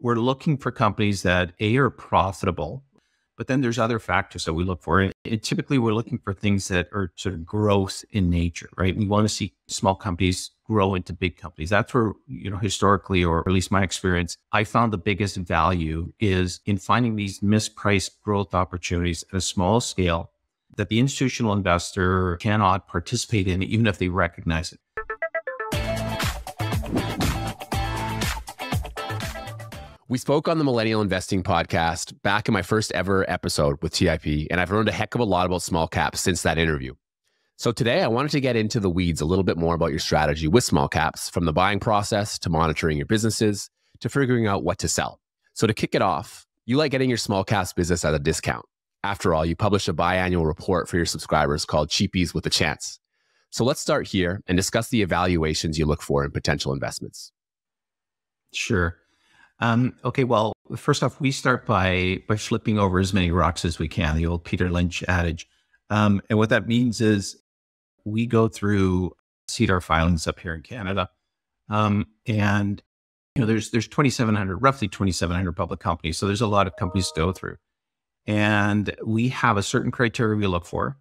we're looking for companies that A are profitable, but then there's other factors that we look for. And, typically we're looking for things that are sort of growth in nature, right? We want to see small companies grow into big companies. That's where, you know, historically, or at least my experience, I found the biggest value is in finding these mispriced growth opportunities at a small scale that the institutional investor cannot participate in, even if they recognize it. We spoke on the Millennial Investing podcast back in my first ever episode with TIP, and I've learned a heck of a lot about small caps since that interview. So today I wanted to get into the weeds a little bit more about your strategy with small caps, from the buying process to monitoring your businesses to figuring out what to sell. So to kick it off, you like getting your small caps business at a discount. After all, you publish a biannual report for your subscribers called Cheapies with a Chance. So let's start here and discuss the evaluations you look for in potential investments. Sure. Um, okay, well, first off, we start by by flipping over as many rocks as we can. The old Peter Lynch adage, um, and what that means is we go through SEDAR filings up here in Canada, um, and you know there's there's 2,700, roughly 2,700 public companies, so there's a lot of companies to go through, and we have a certain criteria we look for,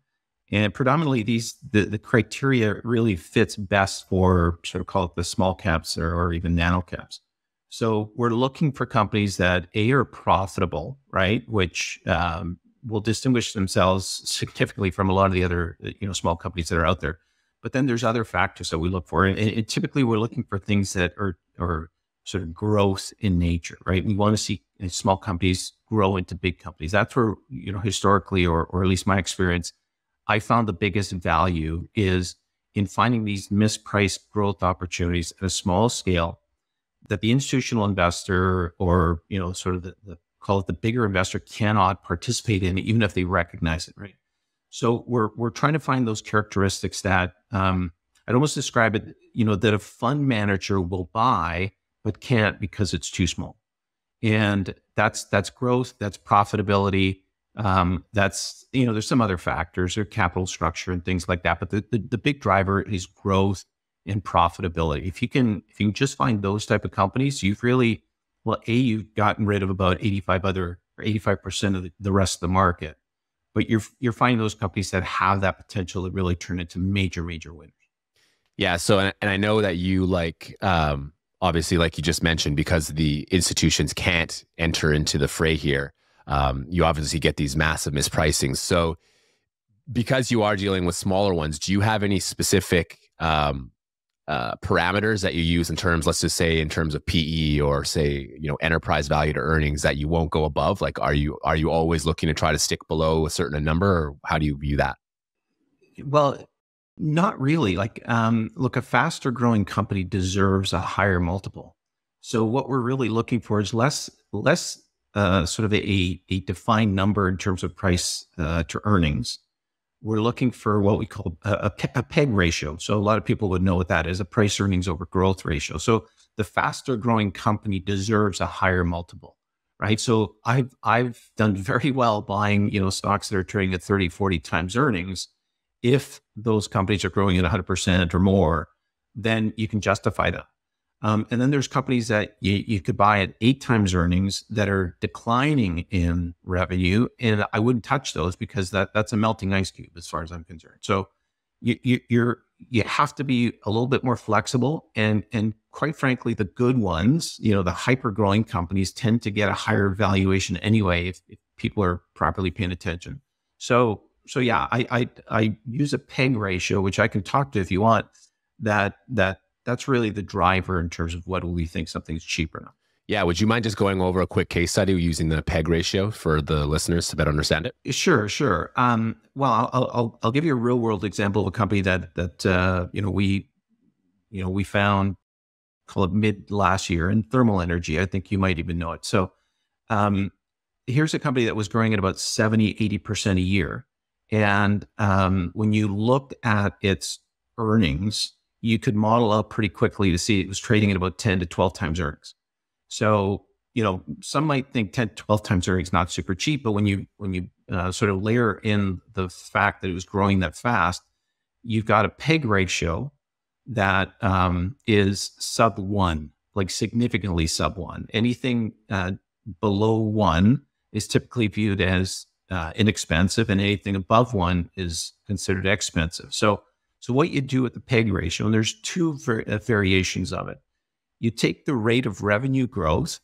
and predominantly these the, the criteria really fits best for sort of call it the small caps or, or even nano caps. So we're looking for companies that A are profitable, right? Which um, will distinguish themselves significantly from a lot of the other, you know, small companies that are out there. But then there's other factors that we look for. And, and typically we're looking for things that are, are sort of growth in nature, right? We want to see small companies grow into big companies. That's where, you know, historically, or, or at least my experience, I found the biggest value is in finding these mispriced growth opportunities at a small scale that the institutional investor or, you know, sort of the, the call it the bigger investor cannot participate in, even if they recognize it, right? So we're we're trying to find those characteristics that um, I'd almost describe it, you know, that a fund manager will buy but can't because it's too small, and that's that's growth, that's profitability, um, that's you know, there's some other factors or capital structure and things like that, but the, the the big driver is growth and profitability. If you can, if you can just find those type of companies, you've really, well, a you've gotten rid of about eighty five other or eighty five percent of the, rest of the market, but you're you're finding those companies that have that potential to really turn into major major winners. Yeah. So, and, and I know that you like, um, obviously, like you just mentioned, because the institutions can't enter into the fray here. Um, you obviously get these massive mispricings. So, because you are dealing with smaller ones, do you have any specific um, uh, parameters that you use in terms, let's just say in terms of PE or say, you know, enterprise value to earnings that you won't go above? Like, are you, are you always looking to try to stick below a certain number or how do you view that? Well, not really. Like, um, look, a faster growing company deserves a higher multiple. So what we're really looking for is less, less, uh, sort of a, a defined number in terms of price, uh, to earnings we're looking for what we call a, a, peg ratio. So a lot of people would know what that is, a price earnings over growth ratio. So the faster growing company deserves a higher multiple, right? So I've, I've done very well buying, you know, stocks that are trading at 30, 40 times earnings. If those companies are growing at 100% or more, then you can justify that. Um, and then there's companies that you, you could buy at eight times earnings that are declining in revenue, and I wouldn't touch those because that that's a melting ice cube as far as I'm concerned. So you, you you're you have to be a little bit more flexible, and and quite frankly, the good ones, you know, the hyper growing companies tend to get a higher valuation anyway if, if people are properly paying attention. So so yeah, I, I I use a peg ratio, which I can talk to if you want. That that that's really the driver in terms of what we think something's cheap or not. Yeah. Would you mind just going over a quick case study using the PEG ratio for the listeners to better understand it? Sure, sure. Um, well, I'll, I'll, I'll give you a real world example of a company that that uh, you know we you know we found call it mid last year in thermal energy. I think you might even know it. So um, here's a company that was growing at about 70, 80% a year. And um, when you looked at its earnings, you could model up pretty quickly to see it was trading at about 10 to 12 times earnings. So, you know, some might think 10 to 12 times earnings not super cheap, but when you when you uh, sort of layer in the fact that it was growing that fast, you've got a peg ratio that um, is sub one, like significantly sub one. Anything uh, below one is typically viewed as uh, inexpensive, and anything above one is considered expensive. So, so what you do with the PEG ratio, and there's two uh, variations of it. You take the rate of revenue growth.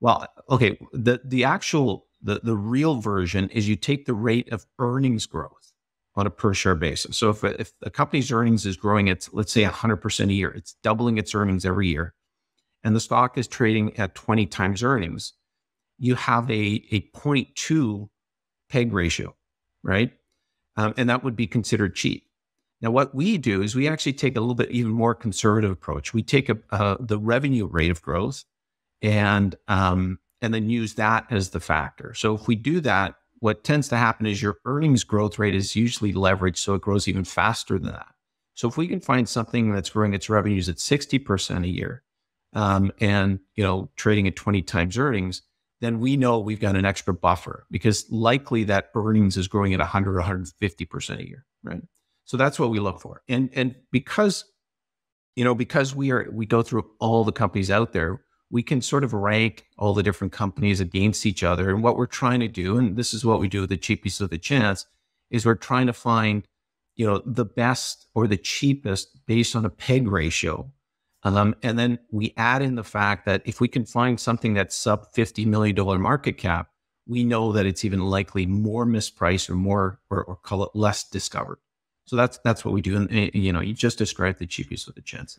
Well, okay, the the actual the the real version is you take the rate of earnings growth on a per share basis. So if if the company's earnings is growing at let's say 100% a year, it's doubling its earnings every year, and the stock is trading at 20 times earnings, you have a a 0.2 PEG ratio, right? Um, and that would be considered cheap. Now, what we do is we actually take a little bit even more conservative approach. We take a, uh, the revenue rate of growth and um, and then use that as the factor. So if we do that, what tends to happen is your earnings growth rate is usually leveraged, so it grows even faster than that. So if we can find something that's growing its revenues at 60% a year um, and you know trading at 20 times earnings, then we know we've got an extra buffer because likely that earnings is growing at 100 or 150% a year, right? So that's what we look for. And and because you know because we are we go through all the companies out there, we can sort of rank all the different companies against each other. And what we're trying to do, and this is what we do with the cheapest of the chance, is we're trying to find, you know, the best or the cheapest based on a peg ratio um, and then we add in the fact that if we can find something that's sub $50 million market cap, we know that it's even likely more mispriced or more, or, or call it less discovered. So that's that's what we do. And you know, you just described the cheapest of the chance.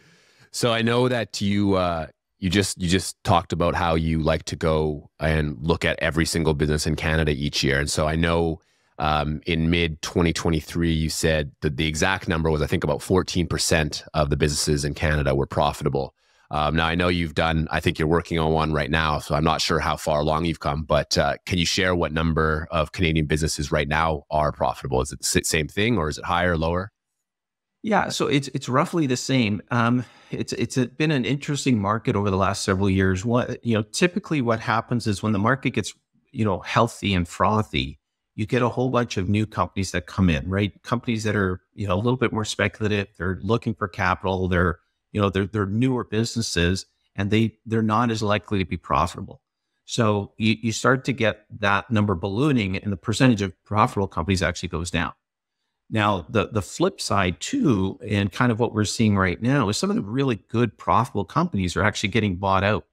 so I know that you uh, you just you just talked about how you like to go and look at every single business in Canada each year, and so I know um, in mid 2023, you said that the exact number was, I think, about 14% of the businesses in Canada were profitable. Um, now, I know you've done, I think you're working on one right now, so I'm not sure how far along you've come, but uh, can you share what number of Canadian businesses right now are profitable? Is it the same thing or is it higher, or lower? Yeah, so it's it's roughly the same. Um, it's it's been an interesting market over the last several years. What you know, typically what happens is when the market gets you know healthy and frothy, you get a whole bunch of new companies that come in, right? Companies that are, you know, a little bit more speculative. They're looking for capital. They're, you know, they're, they're newer businesses and they, they're not as likely to be profitable. So you, you start to get that number ballooning and the percentage of profitable companies actually goes down. Now, the, the flip side too, and kind of what we're seeing right now is some of the really good profitable companies are actually getting bought out.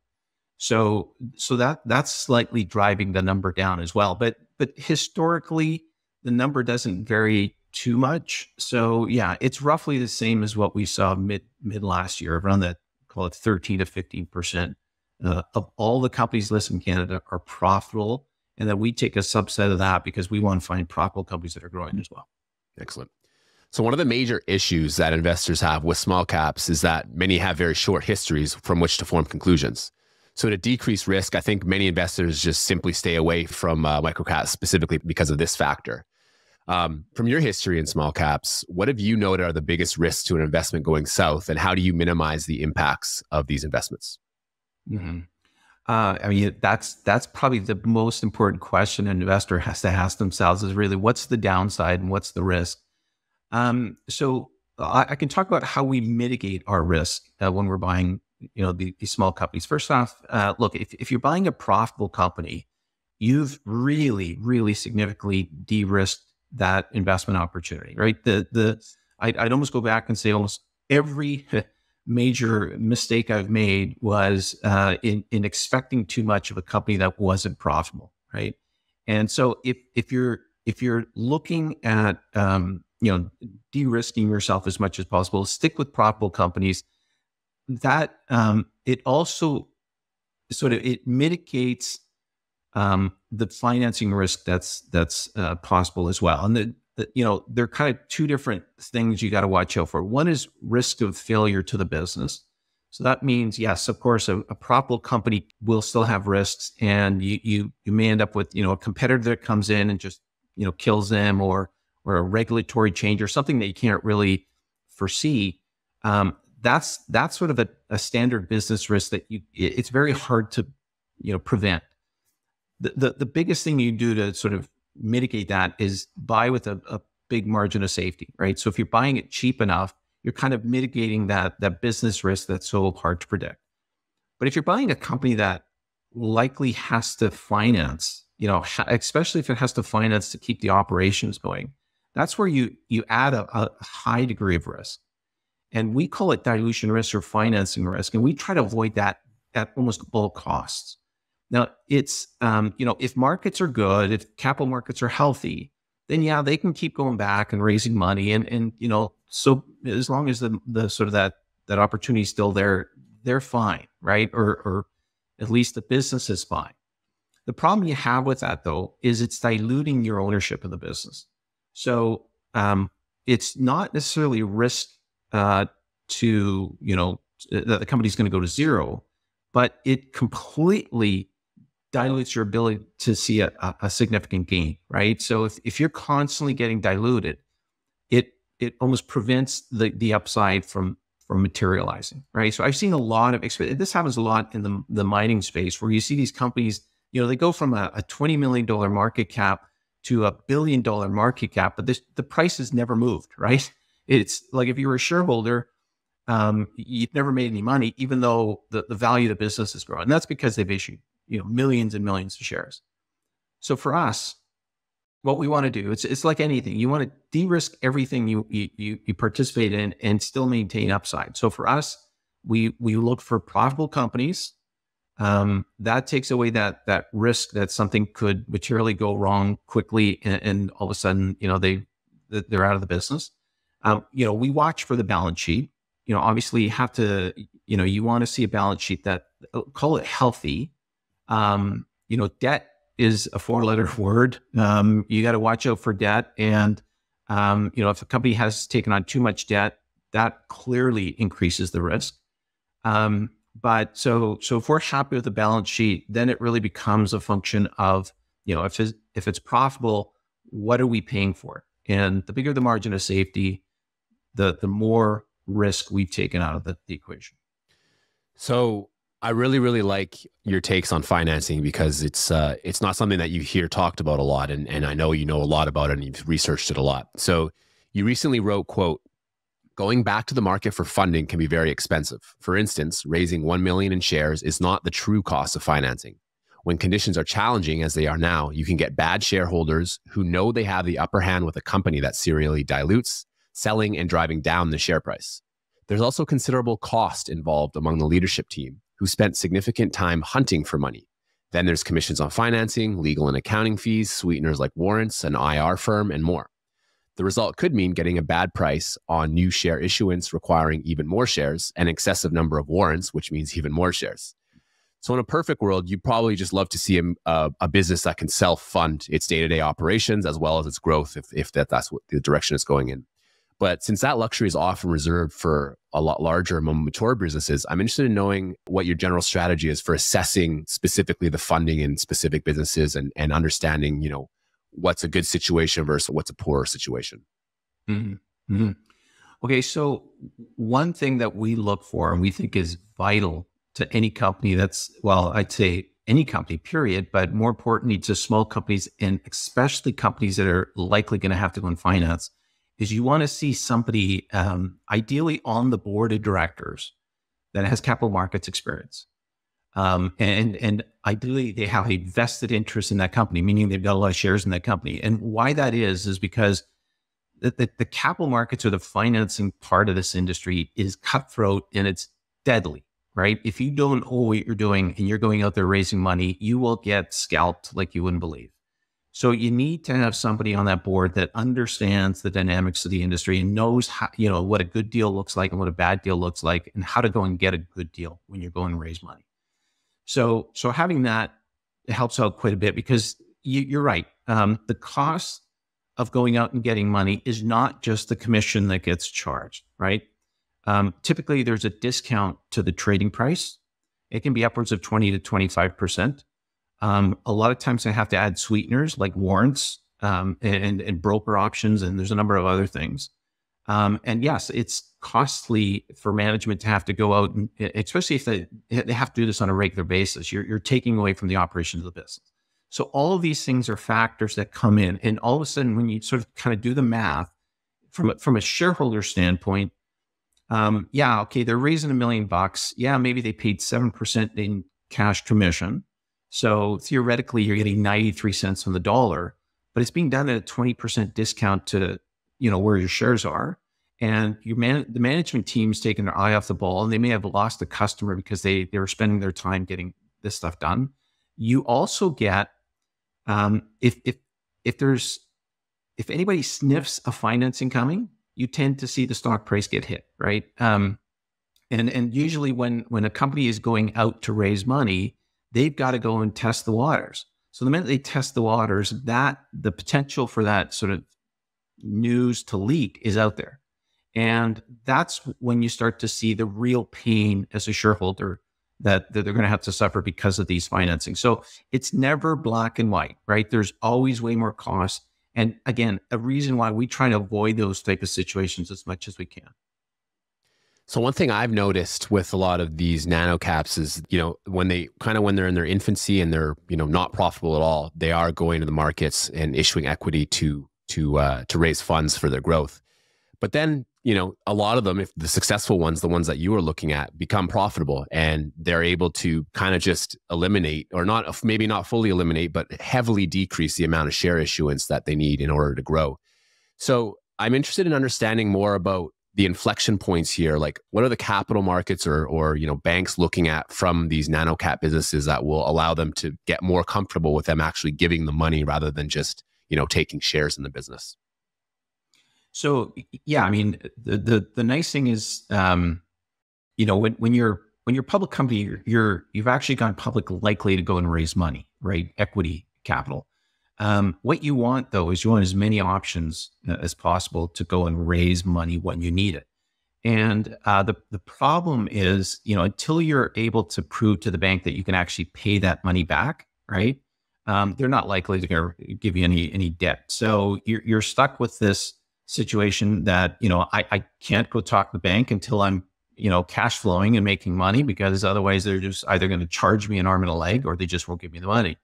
So, so that that's slightly driving the number down as well. But but historically, the number doesn't vary too much. So yeah, it's roughly the same as what we saw mid mid last year, around that call it 13 to 15 percent uh, of all the companies listed in Canada are profitable, and then we take a subset of that because we want to find profitable companies that are growing as well. Excellent. So one of the major issues that investors have with small caps is that many have very short histories from which to form conclusions. So to decrease risk, I think many investors just simply stay away from uh, microcaps specifically because of this factor. Um, from your history in small caps, what have you noted are the biggest risks to an investment going south, and how do you minimize the impacts of these investments? Mm-hmm. Uh, I mean, that's that's probably the most important question an investor has to ask themselves: is really what's the downside and what's the risk. Um, so I, I, can talk about how we mitigate our risk uh, when we're buying you know the, these small companies. First off, uh, look if, if you're buying a profitable company, you've really really significantly de-risked that investment opportunity, right? The the I'd, I'd almost go back and say almost every major mistake I've made was uh, in in expecting too much of a company that wasn't profitable, right? And so if if you're if you're looking at um, you know de-risking yourself as much as possible, stick with profitable companies that um, it also sort of it mitigates um, the financing risk that's that's uh, possible as well. And the, the, you know they're kind of two different things you got to watch out for. One is risk of failure to the business. So that means yes, of course, a, a profitable company will still have risks, and you you you may end up with you know a competitor that comes in and just you know kills them, or or a regulatory change or something that you can't really foresee. Um, that's that's sort of a, a standard business risk that you it's very hard to you know prevent. The, the, biggest thing you do to sort of mitigate that is buy with a, a big margin of safety, right? So if you're buying it cheap enough, you're kind of mitigating that that business risk that's so hard to predict. But if you're buying a company that likely has to finance, you know, especially if it has to finance to keep the operations going, that's where you you add a, a high degree of risk. And we call it dilution risk or financing risk. And we try to avoid that at almost all costs. Now, it's, um, you know, if markets are good, if capital markets are healthy, then yeah, they can keep going back and raising money. And, and you know, so as long as the, the sort of that, that opportunity is still there, they're fine, right? Or, or at least the business is fine. The problem you have with that, though, is it's diluting your ownership of the business. So um, it's not necessarily a risk uh, to, you know, that the company's going to go to zero, but it completely dilutes your ability to see a, a, significant gain, right? So if, if you're constantly getting diluted, it it almost prevents the the upside from from materializing, right? So I've seen a lot of this happens a lot in the the mining space where you see these companies, you know, they go from a, a twenty million dollar market cap to a billion dollar market cap, but this the price has never moved, right? It's like if you were a shareholder, um, you've never made any money, even though the, the value of the business is growing. And that's because they've issued you know millions and millions of shares. So for us, what we want to do it's it's like anything. You want to de-risk everything you you you participate in and still maintain upside. So for us, we we look for profitable companies. Um, that takes away that that risk that something could materially go wrong quickly, and, and all of a sudden, you know, they they're out of the business. Um, you know, we watch for the balance sheet. You know, obviously, you have to. You know, you want to see a balance sheet that call it healthy, um, you know, debt is a four letter word. Um, you got to watch out for debt. And, um, you know, if a company has taken on too much debt, that clearly increases the risk. Um, but so, so if we're happy with the balance sheet, then it really becomes a function of, you know, if it's, if it's profitable, what are we paying for? And the bigger the margin of safety, the the more risk we've taken out of the, the equation. So I really, really like your takes on financing because it's uh, it's not something that you hear talked about a lot, and and I know you know a lot about it and you've researched it a lot. So you recently wrote, "quote Going back to the market for funding can be very expensive. For instance, raising one million in shares is not the true cost of financing. When conditions are challenging as they are now, you can get bad shareholders who know they have the upper hand with a company that serially dilutes, selling and driving down the share price." There's also considerable cost involved among the leadership team who spent significant time hunting for money. Then there's commissions on financing, legal and accounting fees, sweeteners like warrants, an IR firm, and more. The result could mean getting a bad price on new share issuance, requiring even more shares, an excessive number of warrants, which means even more shares. So, in a perfect world, you'd probably just love to see a, a, a business that can self fund its day to day operations as well as its growth, if, if that, that's what the direction it's going in. But since that luxury is often reserved for a lot larger, more mature businesses, I'm interested in knowing what your general strategy is for assessing specifically the funding in specific businesses and, and understanding, you know, what's a good situation versus what's a poor situation. Mm-hmm. Mm-hmm. Okay, so one thing that we look for and we think is vital to any company that's, well, I'd say any company, period, but more importantly to small companies and especially companies that are likely going to have to go and finance is you want to see somebody um, ideally on the board of directors that has capital markets experience. Um, and and ideally they have a vested interest in that company, meaning they've got a lot of shares in that company. And why that is is because the, the, the capital markets or the financing part of this industry is cutthroat and it's deadly, right? If you don't know what you're doing and you're going out there raising money, you will get scalped like you wouldn't believe. So you need to have somebody on that board that understands the dynamics of the industry and knows how, you know, what a good deal looks like and what a bad deal looks like and how to go and get a good deal when you're going to raise money. So, so having that helps out quite a bit because you, are right. Um, the cost of going out and getting money is not just the commission that gets charged, right? Um, typically, there's a discount to the trading price. It can be upwards of 20 to 25%. Um, a lot of times I have to add sweeteners like warrants um, and, and broker options, and there's a number of other things. Um, and yes, it's costly for management to have to go out, and especially if they, they have to do this on a regular basis. You're, you're taking away from the operations of the business. So all of these things are factors that come in, and all of a sudden, when you sort of kind of do the math from a, from a shareholder standpoint, um, yeah, okay, they're raising a million bucks. Yeah, maybe they paid 7% in cash commission. So theoretically, you're getting 93 cents on the dollar, but it's being done at a 20% discount to, you know, where your shares are. And your man, the management team's taking their eye off the ball and they may have lost the customer because they, they were spending their time getting this stuff done. You also get, um, if, if, if there's, if anybody sniffs a financing coming, you tend to see the stock price get hit, right? Um, and and usually when when a company is going out to raise money, they've got to go and test the waters. So the minute they test the waters, that the potential for that sort of news to leak is out there. And that's when you start to see the real pain as a shareholder that, that they're going to have to suffer because of these financing. So it's never black and white, right? There's always way more cost. And again, a reason why we try to avoid those type of situations as much as we can. So one thing I've noticed with a lot of these nano caps is, you know, when they kind of when they're in their infancy and they're, you know, not profitable at all, they are going to the markets and issuing equity to to uh, to raise funds for their growth. But then, you know, a lot of them, if the successful ones, the ones that you are looking at, become profitable and they're able to kind of just eliminate, or not maybe not fully eliminate, but heavily decrease the amount of share issuance that they need in order to grow. So I'm interested in understanding more about the inflection points here like what are the capital markets or or you know banks looking at from these nano cap businesses that will allow them to get more comfortable with them actually giving the money rather than just you know taking shares in the business? So yeah i mean the the, the nice thing is um you know when when you're when you're a public company you're, you're you've actually gone public likely to go and raise money right? Equity capital um, what you want though is you want as many options uh, as possible to go and raise money when you need it. And uh, the the problem is, you know, until you're able to prove to the bank that you can actually pay that money back, right? Um, they're not likely to give you any any debt. So you're you're stuck with this situation that you know I, I can't go talk to the bank until I'm you know cash flowing and making money because otherwise they're just either going to charge me an arm and a leg or they just won't give me the money.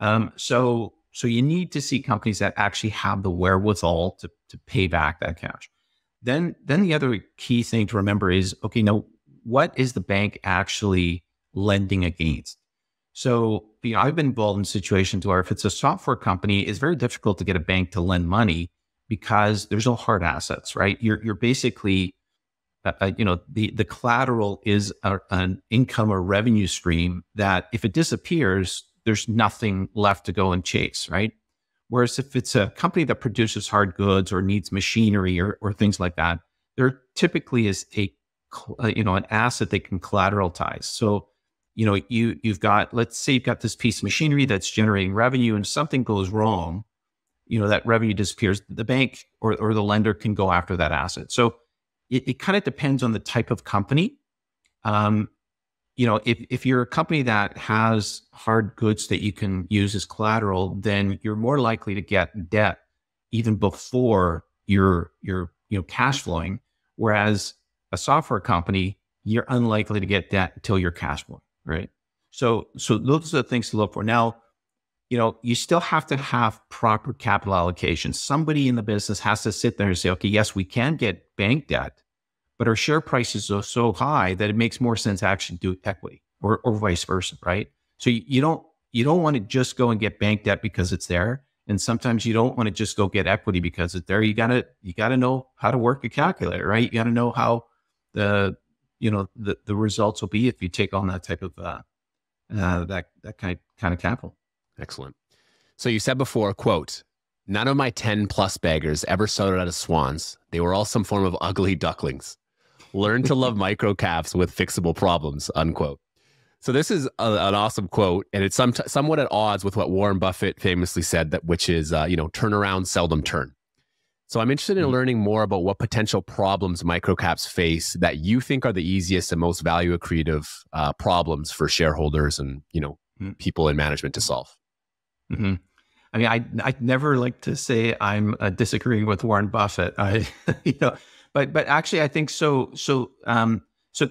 Um, so so you need to see companies that actually have the wherewithal to, to pay back that cash. Then, then the other key thing to remember is, okay, now what is the bank actually lending against? So, you know, I've been involved in situations where if it's a software company, it's very difficult to get a bank to lend money because there's no hard assets, right? You're, you're basically, uh, uh you know, the, the collateral is a, an income or revenue stream that if it disappears, there's nothing left to go and chase, right? Whereas if it's a company that produces hard goods or needs machinery or, or things like that, there typically is a uh, you know an asset they can collateralize. So you know you you've got let's say you've got this piece of machinery that's generating revenue and something goes wrong, you know that revenue disappears. The bank or or the lender can go after that asset. So it, it kind of depends on the type of company. Um, you know, if, if you're a company that has hard goods that you can use as collateral, then you're more likely to get debt even before you're, you're, you know, cash flowing. Whereas a software company, you're unlikely to get debt until you're cash flowing, right? So, so those are the things to look for. Now, you know, you still have to have proper capital allocation. Somebody in the business has to sit there and say, okay, yes, we can get bank debt, but our share prices are so high that it makes more sense to actually do equity or, or vice versa, right? So you, you don't you don't want to just go and get bank debt because it's there. And sometimes you don't want to just go get equity because it's there. You gotta you gotta know how to work a calculator, right? You gotta know how the you know the, the results will be if you take on that type of uh, uh that that kind kind of capital. Excellent. So you said before, quote, none of my 10 plus baggers ever started out as swans. They were all some form of ugly ducklings. Learn to love microcaps with fixable problems, unquote. So this is a, an awesome quote, and it's some, somewhat at odds with what Warren Buffett famously said, that which is, uh, you know, turn around, seldom turn. So I'm interested in mm-hmm. learning more about what potential problems microcaps face that you think are the easiest and most value accretive uh, problems for shareholders and you know mm-hmm. people in management to solve. Mm-hmm. I mean, I I never like to say I'm uh, disagreeing with Warren Buffett. I you know but but actually, I think so. So um, so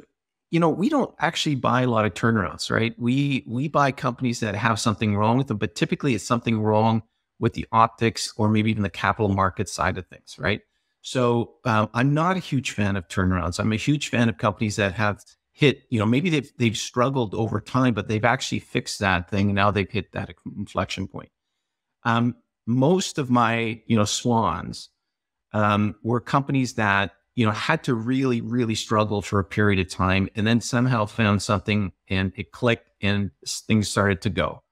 you know, we don't actually buy a lot of turnarounds, right? We we buy companies that have something wrong with them, but typically it's something wrong with the optics or maybe even the capital market side of things, right? So um, I'm not a huge fan of turnarounds. I'm a huge fan of companies that have hit, you know, maybe they've they've struggled over time, but they've actually fixed that thing. And now they've hit that inflection point. Um, most of my, you know, swans um, were companies that you know had to really, really struggle for a period of time, and then somehow found something, and it clicked, and things started to go.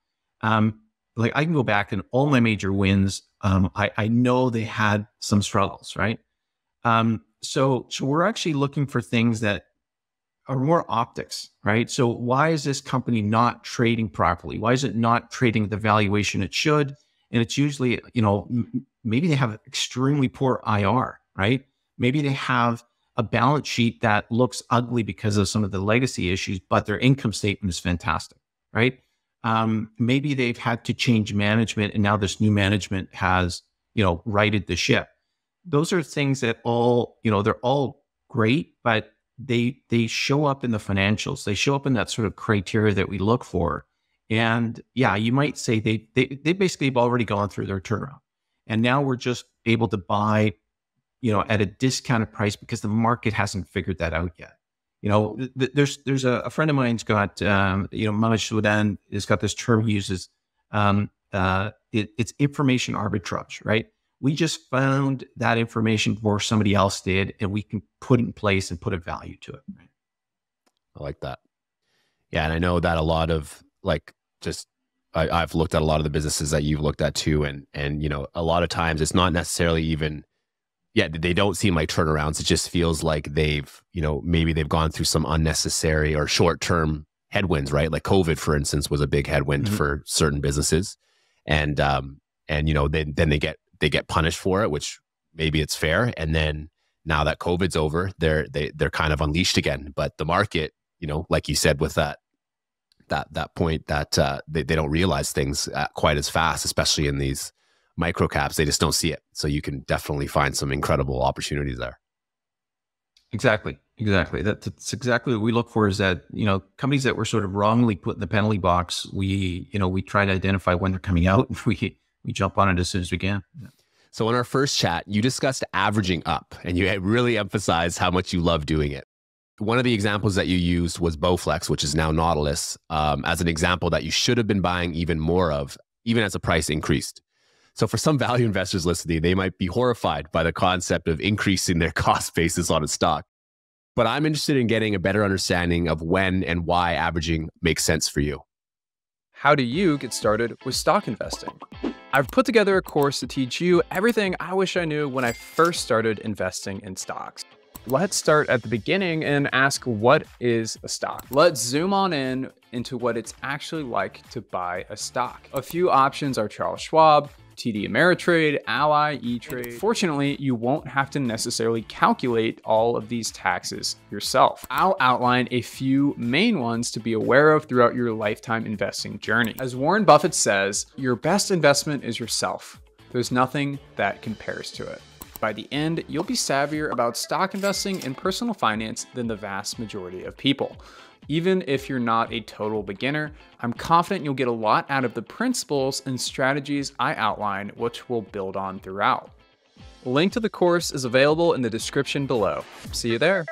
Um, like I can go back and all my major wins. Um, I, I know they had some struggles, right? Um, so, so we're actually looking for things that are more optics, right? So why is this company not trading properly? Why is it not trading the valuation it should? And it's usually, you know, maybe they have extremely poor IR, right? Maybe they have a balance sheet that looks ugly because of some of the legacy issues, but their income statement is fantastic, right? Um, maybe they've had to change management and now this new management has, you know, righted the ship. Those are things that all, you know, they're all great, but they they show up in the financials. They show up in that sort of criteria that we look for. And yeah, you might say they they they basically have already gone through their turnaround. And now we're just able to buy, you know, at a discounted price because the market hasn't figured that out yet. You know, th- there's there's a, a, friend of mine's got um, you know, Manoj Sudan has got this term he uses. Um, uh, it, it's information arbitrage, right? we just found that information before somebody else did, and we can put it in place and put a value to it. I like that. Yeah, and I know that a lot of like just I, have looked at a lot of the businesses that you've looked at too, and and you know a lot of times it's not necessarily even yeah they don't seem like turnarounds. It just feels like they've you know maybe they've gone through some unnecessary or short term headwinds, right? Like COVID, for instance, was a big headwind mm-hmm. for certain businesses, and um and you know then then they get they get punished for it, which maybe it's fair. And then now that COVID's over, they're they they're kind of unleashed again. But the market, you know, like you said, with that that that point that uh, they they don't realize things uh, quite as fast, especially in these micro caps. They just don't see it. So you can definitely find some incredible opportunities there. Exactly. Exactly. That, That's exactly what we look for is that, you know, companies that were sort of wrongly put in the penalty box, we, you know, we try to identify when they're coming out. And we we jump on it as soon as we can. So, in our first chat, you discussed averaging up and you really emphasized how much you love doing it. One of the examples that you used was Bowflex, which is now Nautilus, um, as an example that you should have been buying even more of, even as the price increased. So, for some value investors listening, they might be horrified by the concept of increasing their cost basis on a stock. But I'm interested in getting a better understanding of when and why averaging makes sense for you. How do you get started with stock investing? I've put together a course to teach you everything I wish I knew when I first started investing in stocks. Let's start at the beginning and ask what is a stock? Let's zoom on in into what it's actually like to buy a stock. A few options are Charles Schwab, TD Ameritrade, Ally, E-Trade. Fortunately, you won't have to necessarily calculate all of these taxes yourself. I'll outline a few main ones to be aware of throughout your lifetime investing journey. As Warren Buffett says, your best investment is yourself. There's nothing that compares to it. By the end, you'll be savvier about stock investing and personal finance than the vast majority of people. Even if you're not a total beginner, I'm confident you'll get a lot out of the principles and strategies I outline, which we'll build on throughout. A link to the course is available in the description below. See you there.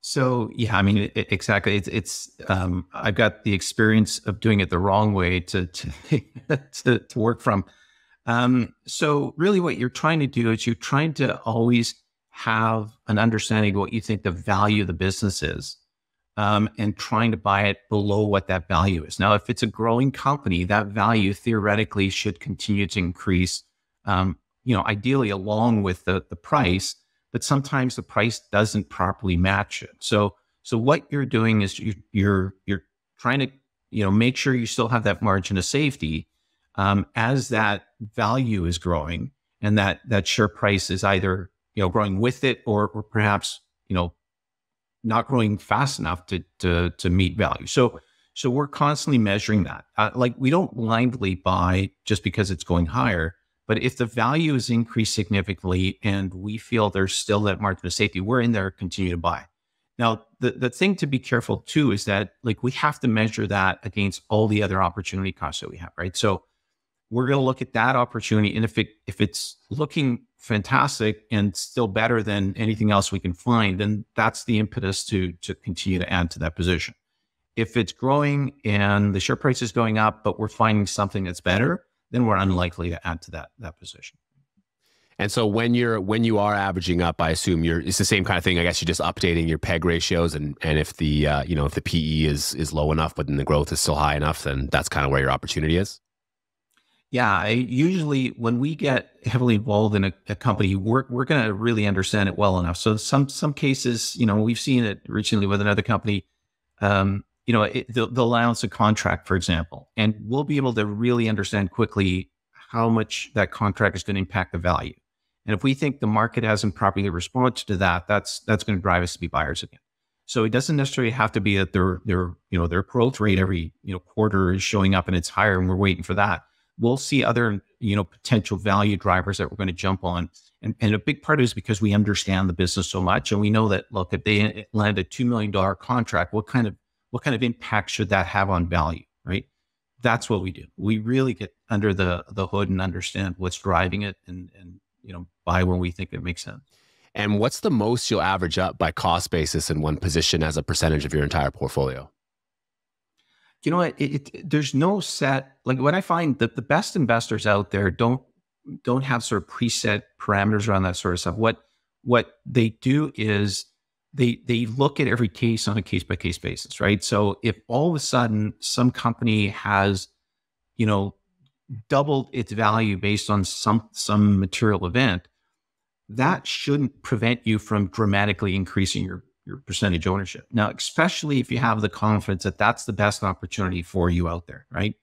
So yeah, I mean, it, exactly. It's, it's um, I've got the experience of doing it the wrong way to to to, to work from. Um, so really, what you're trying to do is you're trying to always have an understanding of what you think the value of the business is um, and trying to buy it below what that value is. Now, if it's a growing company, that value theoretically should continue to increase, um, you know, ideally along with the, the price, but sometimes the price doesn't properly match it. So, so what you're doing is you, you're, you're trying to, you know, make sure you still have that margin of safety um, as that value is growing and that, that share price is either you know, growing with it or, or perhaps, you know, not growing fast enough to, to, to meet value. So, so we're constantly measuring that. Uh, like we don't blindly buy just because it's going higher, but if the value is increased significantly and we feel there's still that margin of safety, we're in there, continue to buy. Now, the, the thing to be careful too is that like we have to measure that against all the other opportunity costs that we have, right? So we're going to look at that opportunity. And if it, if it's looking fantastic and still better than anything else we can find, then that's the impetus to to continue to add to that position. If it's growing and the share price is going up, but we're finding something that's better, then we're unlikely to add to that that position. And so when you're when you are averaging up, I assume you're it's the same kind of thing. I guess you're just updating your peg ratios, and and if the uh, you know if the PE is is low enough, but then the growth is still high enough, then that's kind of where your opportunity is. Yeah, I usually when we get heavily involved in a, a company, we're we're going to really understand it well enough. So some some cases, you know, we've seen it recently with another company. Um, you know, it, they'll, they'll announce a contract, for example, and we'll be able to really understand quickly how much that contract is going to impact the value. And if we think the market hasn't properly responded to that, that's that's going to drive us to be buyers again. So it doesn't necessarily have to be that their their you know their growth rate every you know quarter is showing up and it's higher and we're waiting for that. We'll see other you know potential value drivers that we're going to jump on. And, and a big part is because we understand the business so much and we know that look if they land a two million dollar contract, what kind of what kind of impact should that have on value, right? That's what we do. We really get under the the hood and understand what's driving it and and you know, buy when we think it makes sense. And what's the most you'll average up by cost basis in one position as a percentage of your entire portfolio? You know what? It, it, there's no set. Like what I find that the best investors out there don't don't have sort of preset parameters around that sort of stuff. What what they do is they they look at every case on a case by case basis, right? So if all of a sudden some company has, you know, doubled its value based on some some material event, that shouldn't prevent you from dramatically increasing your your percentage ownership. Now, especially if you have the confidence that that's the best opportunity for you out there, right?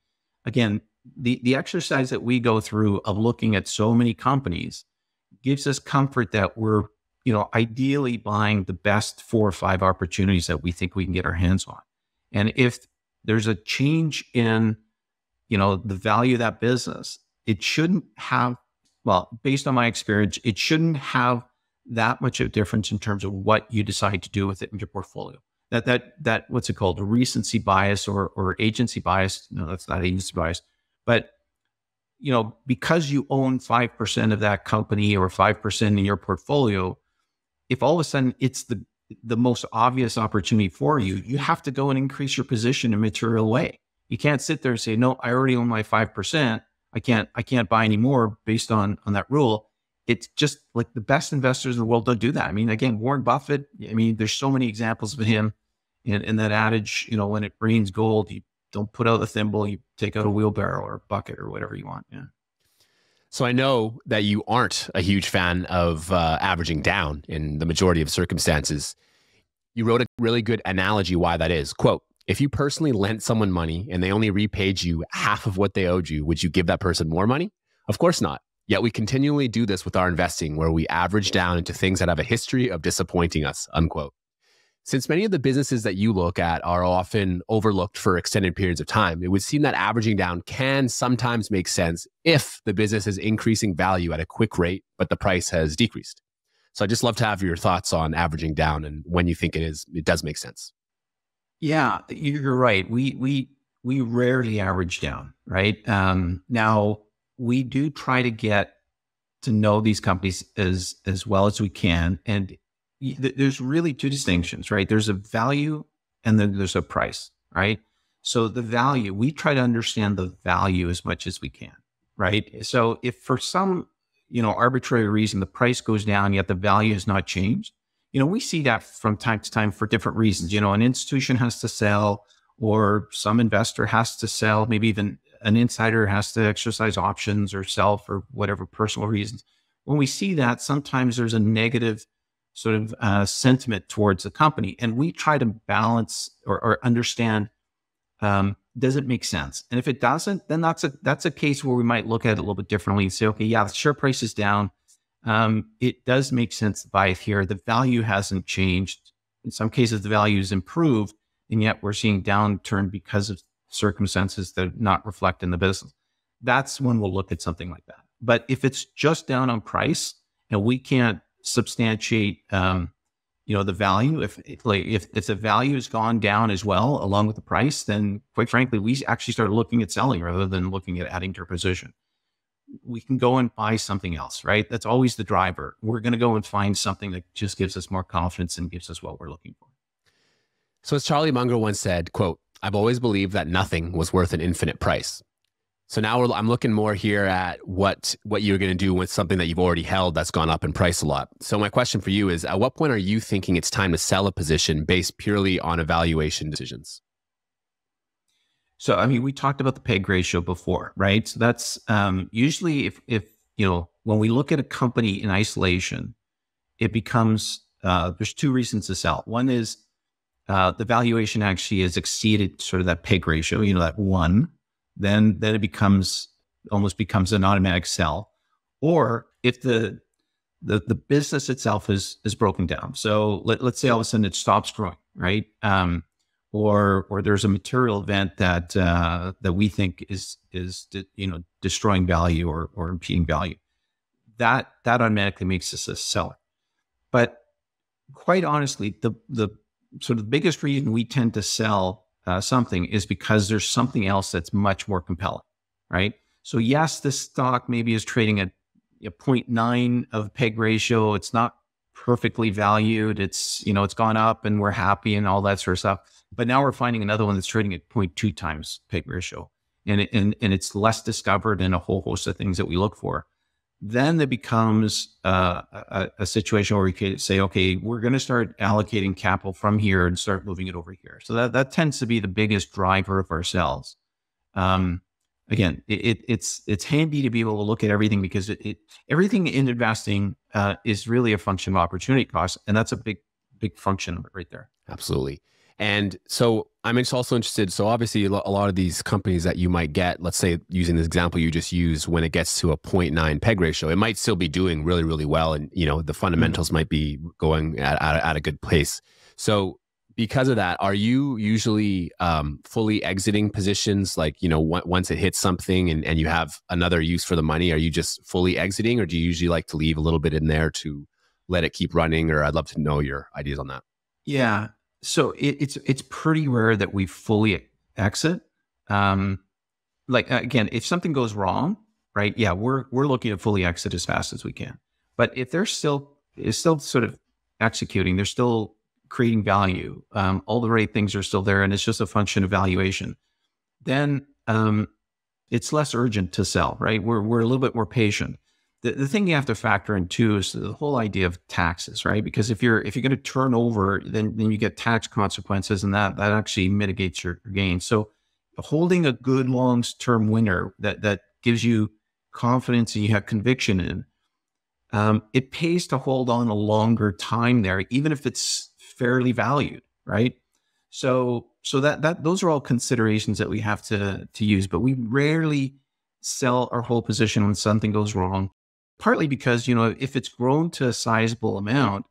Again, the the exercise that we go through of looking at so many companies gives us comfort that we're you know ideally buying the best four or five opportunities that we think we can get our hands on. And if there's a change in you know, the value of that business, it shouldn't have, well, based on my experience, it shouldn't have that much of a difference in terms of what you decide to do with it in your portfolio. That that that what's it called? A recency bias or or agency bias. No, that's not agency bias. But you know, because you own five percent of that company or five percent in your portfolio, if all of a sudden it's the the most obvious opportunity for you, you have to go and increase your position in a material way. You can't sit there and say, no, I already own my 5%. I can't, I can't buy any more based on, on that rule. It's just like the best investors in the world don't do that. I mean, again, Warren Buffett, I mean, there's so many examples of him in, in that adage, you know, when it rains gold, you don't put out a thimble, you take out a wheelbarrow or a bucket or whatever you want. Yeah. So I know that you aren't a huge fan of uh, averaging down in the majority of circumstances. You wrote a really good analogy why that is. Quote, if you personally lent someone money and they only repaid you half of what they owed you, would you give that person more money? Of course not. Yet we continually do this with our investing where we average down into things that have a history of disappointing us, unquote. Since many of the businesses that you look at are often overlooked for extended periods of time, it would seem that averaging down can sometimes make sense if the business is increasing value at a quick rate, but the price has decreased. So I just love to have your thoughts on averaging down and when you think it is, it does make sense. Yeah, you're right. We we we rarely average down, right? Um, now we do try to get to know these companies as as well as we can, and th- there's really two distinctions, right? There's a value, and then there's a price, right? So the value, we try to understand the value as much as we can, right? So if for some you know arbitrary reason the price goes down, yet the value has not changed, you know, we see that from time to time for different reasons. You know, an institution has to sell, or some investor has to sell, maybe even an insider has to exercise options or sell for whatever personal reasons. When we see that, sometimes there's a negative sort of uh, sentiment towards the company, and we try to balance or, or understand um, does it make sense? And if it doesn't, then that's a that's a case where we might look at it a little bit differently and say, okay, yeah, the share price is down um, it does make sense to buy it here. The value hasn't changed. In some cases, the value has improved, and yet we're seeing downturn because of circumstances that not reflect in the business. That's when we'll look at something like that. But if it's just down on price and we can't substantiate, um, you know, the value, if like if if the value has gone down as well along with the price, then quite frankly, we actually start looking at selling rather than looking at adding to our position. we can go and buy something else, right? That's always the driver. We're going to go and find something that just gives us more confidence and gives us what we're looking for. So as Charlie Munger once said, quote, I've always believed that nothing was worth an infinite price. So now I'm looking more here at what what you're going to do with something that you've already held that's gone up in price a lot. So my question for you is: At what point are you thinking it's time to sell a position based purely on evaluation decisions? So I mean, we talked about the PEG ratio before, right? So that's um, usually if if you know when we look at a company in isolation, it becomes uh, there's two reasons to sell. One is uh, the valuation actually has exceeded sort of that PEG ratio, you know, that one then then it becomes almost becomes an automatic sell. Or if the the, the business itself is is broken down. So let, let's say all of a sudden it stops growing, right? Um, or or there's a material event that uh, that we think is is you know destroying value or or impeding value. That that automatically makes us a seller. But quite honestly, the the of the biggest reason we tend to sell uh, something is because there's something else that's much more compelling, right? So yes, this stock maybe is trading at a 0.9 of PEG ratio. It's not perfectly valued. It's, you know, it's gone up and we're happy and all that sort of stuff. But now we're finding another one that's trading at 0.2 times PEG ratio. And, it, and, and it's less discovered and a whole host of things that we look for then it becomes uh, a, a, situation where we can say, okay, we're going to start allocating capital from here and start moving it over here. So that, that tends to be the biggest driver of our sales. Um, again, it, it's it's handy to be able to look at everything because it, it everything in investing uh, is really a function of opportunity cost, and that's a big big function of it right there. Absolutely. And so I'm also interested. So obviously, a lot of these companies that you might get, let's say using this example you just used, when it gets to a 0.9 peg ratio, it might still be doing really, really well, and you know the fundamentals mm-hmm. might be going at, at, at, a good pace. So because of that, are you usually um, fully exiting positions? Like you know, once it hits something and, and you have another use for the money, are you just fully exiting, or do you usually like to leave a little bit in there to let it keep running? Or I'd love to know your ideas on that. Yeah, so it, it's it's pretty rare that we fully exit. Um, like again, if something goes wrong, right? Yeah, we're we're looking to fully exit as fast as we can. But if they're still is still sort of executing, they're still creating value. Um, all the right things are still there, and it's just a function of valuation. Then um, it's less urgent to sell, right? We're we're a little bit more patient the, the thing you have to factor in too is the whole idea of taxes, right? Because if you're if you're going to turn over, then then you get tax consequences, and that that actually mitigates your, gain. So holding a good long term winner that that gives you confidence and you have conviction in, um, it pays to hold on a longer time there, even if it's fairly valued, right? So so that that those are all considerations that we have to to use, but we rarely sell our whole position when something goes wrong partly because, you know, if it's grown to a sizable amount,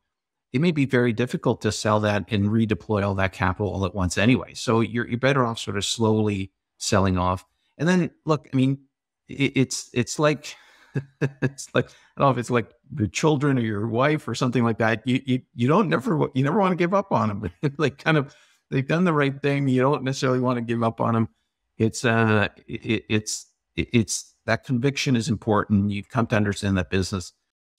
it may be very difficult to sell that and redeploy all that capital all at once anyway. So you're, you're better off sort of slowly selling off. And then look, I mean, it, it's, it's like, it's like, I don't know if it's like the children or your wife or something like that. You, you, you don't never, you never want to give up on them. like kind of, they've done the right thing. You don't necessarily want to give up on them. It's, uh, it, it's, it's, that conviction is important. You've come to understand that business.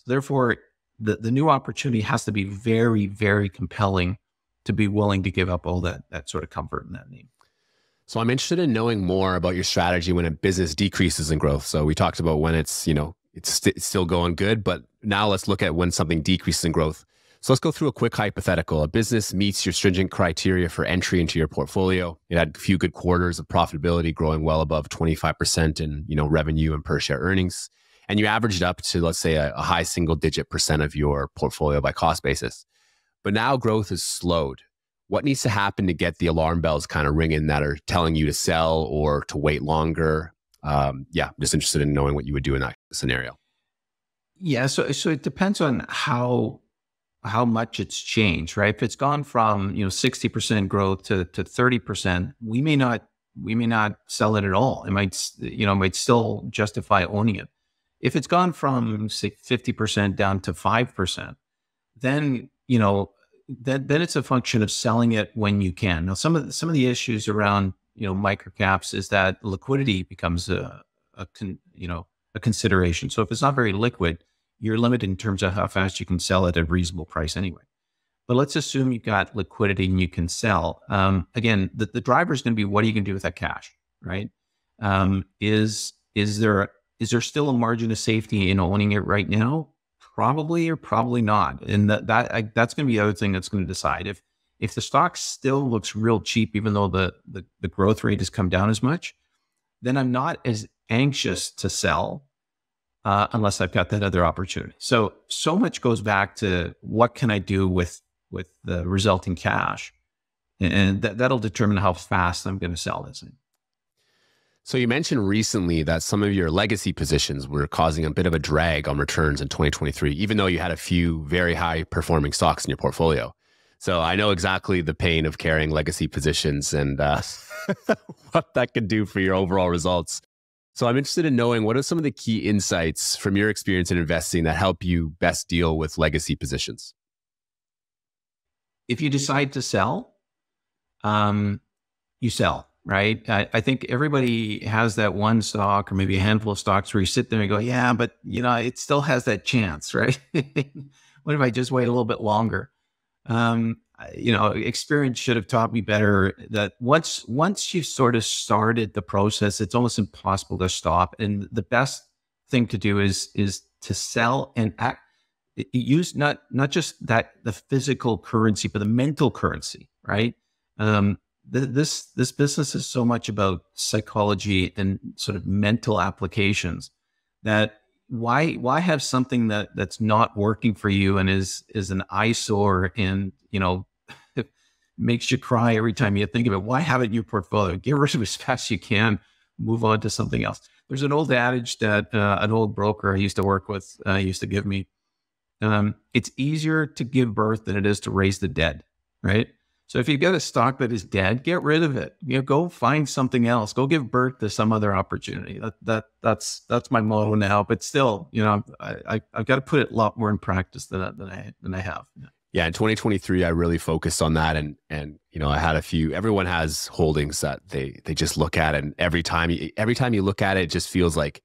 Therefore, the, the new opportunity has to be very, very compelling to be willing to give up all that that sort of comfort and that need. So I'm interested in knowing more about your strategy when a business decreases in growth. So we talked about when it's, you know, it's, st- it's still going good, but now let's look at when something decreases in growth. So let's go through a quick hypothetical. A business meets your stringent criteria for entry into your portfolio. It had a few good quarters of profitability, growing well above 25% in you know revenue and per share earnings. And you averaged up to let's say a, a high single digit percent of your portfolio by cost basis. But now growth has slowed. What needs to happen to get the alarm bells kind of ringing that are telling you to sell or to wait longer? Um, yeah, just interested in knowing what you would do in that scenario. Yeah, so so it depends on how how much it's changed, right? If it's gone from, you know, 60% growth to, to 30%, we may not, we may not sell it at all. It might, you know, might still justify owning it. If it's gone from say 50% down to 5%, then, you know, then, then it's a function of selling it when you can. Now, some of the, some of the issues around, you know, microcaps is that liquidity becomes a, a con, you know, a consideration. So if it's not very liquid, you're limited in terms of how fast you can sell at a reasonable price anyway. But let's assume you've got liquidity and you can sell. Um, again, the, the driver is going to be what are you going to do with that cash, right? Um, is is there is there still a margin of safety in owning it right now? Probably or probably not. And that, that I, that's going to be the other thing that's going to decide if if the stock still looks real cheap, even though the, the the growth rate has come down as much, then I'm not as anxious to sell uh, unless I've got that other opportunity. So so much goes back to what can I do with with the resulting cash, and that, that'll determine how fast I'm going to sell this. Thing. So you mentioned recently that some of your legacy positions were causing a bit of a drag on returns in 2023, even though you had a few very high performing stocks in your portfolio. So I know exactly the pain of carrying legacy positions and uh, what that could do for your overall results. So I'm interested in knowing what are some of the key insights from your experience in investing that help you best deal with legacy positions? If you decide to sell, um, you sell, right? I, I, think everybody has that one stock or maybe a handful of stocks where you sit there and go, yeah, but you know, it still has that chance, right? what if I just wait a little bit longer? Um, you know, experience should have taught me better that once once you've sort of started the process, it's almost impossible to stop. And the best thing to do is is to sell and act use not not just that the physical currency, but the mental currency, right? Um, th- this this business is so much about psychology and sort of mental applications that why why have something that that's not working for you and is is an eyesore and you know makes you cry every time you think of it why have it in your portfolio get rid of it as fast as you can move on to something else there's an old adage that uh, an old broker i used to work with uh, used to give me um, it's easier to give birth than it is to raise the dead right so if you've got a stock that is dead, get rid of it. You know, go find something else. Go give birth to some other opportunity. That that that's that's my motto now. But still, you know, I, I have got to put it a lot more in practice than than I than I have. Yeah. Yeah, in 2023, I really focused on that, and and you know, I had a few. Everyone has holdings that they they just look at, and every time you, every time you look at it, it just feels like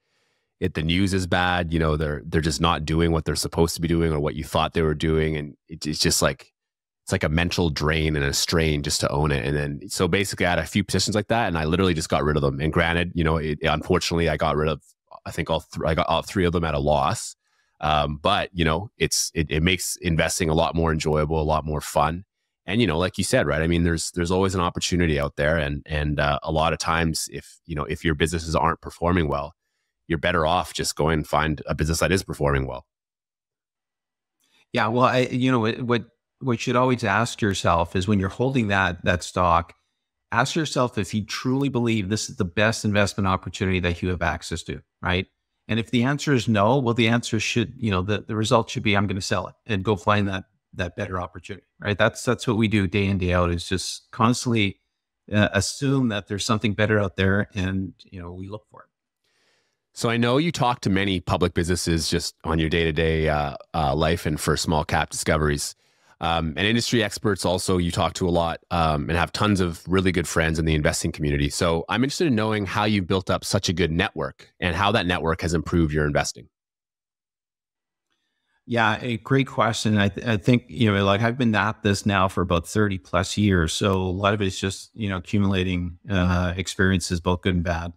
it the news is bad. You know, they're they're just not doing what they're supposed to be doing or what you thought they were doing, and it, it's just like it's like a mental drain and a strain just to own it. And then, so basically, I had a few positions like that, and I literally just got rid of them. And granted, you know, it, unfortunately, I got rid of, I think all th- I got all three of them at a loss. Um, but you know, it's it, it makes investing a lot more enjoyable, a lot more fun. And you know, like you said, right? I mean, there's there's always an opportunity out there, and and uh, a lot of times, if you know, if your businesses aren't performing well, you're better off just going and find a business that is performing well. Yeah, well, I, you know what what you should always ask yourself is when you're holding that that stock, ask yourself if you truly believe this is the best investment opportunity that you have access to, right? And if the answer is no, well, the answer should, you know, the, the result should be I'm going to sell it and go find that that better opportunity, right? That's that's what we do day in day out is just constantly uh, assume that there's something better out there, and you know we look for it. So I know you talk to many public businesses just on your day to day life and for small cap discoveries. Um, and industry experts also you talk to a lot um, and have tons of really good friends in the investing community. So I'm interested in knowing how you've built up such a good network and how that network has improved your investing. Yeah, a great question. I, th- I think, you know, like I've been at this now for about 30 plus years. So a lot of it's just, you know, accumulating uh, experiences, both good and bad.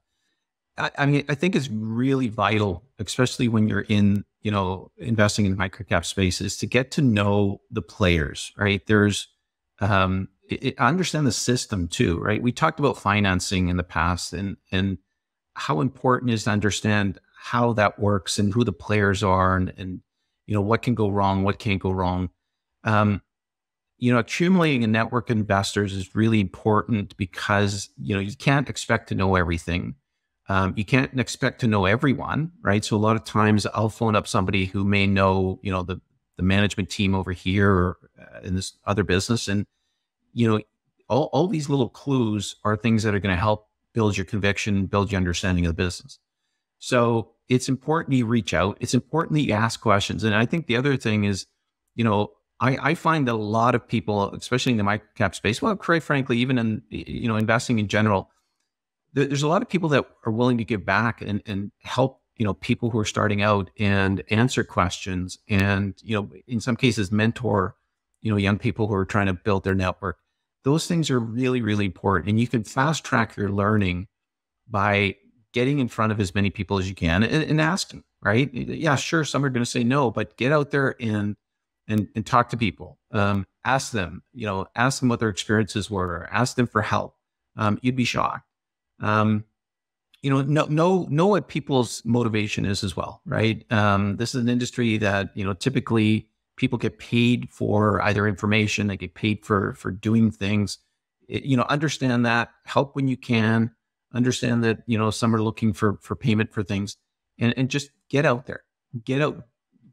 I, I mean, I think it's really vital, especially when you're in you know, investing in microcap spaces to get to know the players, right? There's, um, it, understand the system too, right? We talked about financing in the past and, and how important is to understand how that works and who the players are and, and, you know, what can go wrong, what can't go wrong. Um, you know, accumulating a network of investors is really important because, you know, you can't expect to know everything. Um, you can't expect to know everyone, right? So a lot of times I'll phone up somebody who may know, you know, the the management team over here or uh, in this other business, and you know, all all these little clues are things that are going to help build your conviction, build your understanding of the business. So it's important you reach out. It's important that you ask questions, and I think the other thing is, you know, I, I find that a lot of people, especially in the microcap space, well, quite frankly, even in you know investing in general there's a lot of people that are willing to give back and, and help you know, people who are starting out and answer questions and, you know, in some cases mentor, you know, young people who are trying to build their network. Those things are really, really important. And you can fast track your learning by getting in front of as many people as you can and, and asking, right? Yeah, sure, some are going to say no, but get out there and and, and talk to people. Um, ask them, you know, ask them what their experiences were, ask them for help. Um, you'd be shocked. Um, you know, know, know, know what people's motivation is as well, right? Um, this is an industry that, you know, typically people get paid for either information, they get paid for, for doing things, it, you know, understand that, help when you can, understand that, you know, some are looking for, for payment for things and, and just get out there, get out,